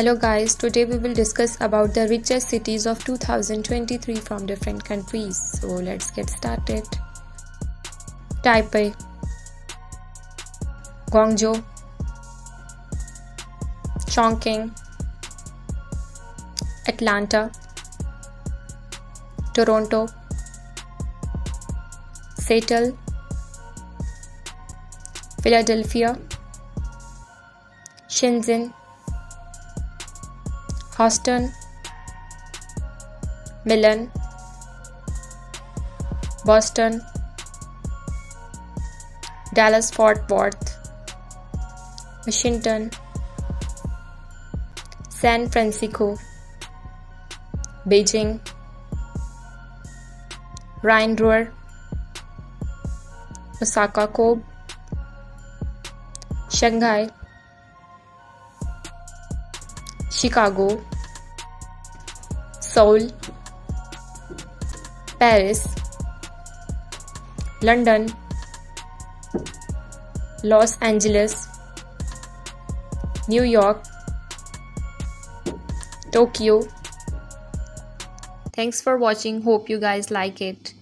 Hello guys, today we will discuss about the richest cities of 2023 from different countries. So let's get started. Taipei Guangzhou Chongqing Atlanta Toronto Seattle Philadelphia Shenzhen Houston, Milan, Boston, Dallas Fort Worth, Washington, San Francisco, Beijing, Rhine-Ruhr, Osaka Kobe, Shanghai, Chicago, Seoul, Paris, London, Los Angeles, New York, Tokyo. Thanks for watching. Hope you guys like it.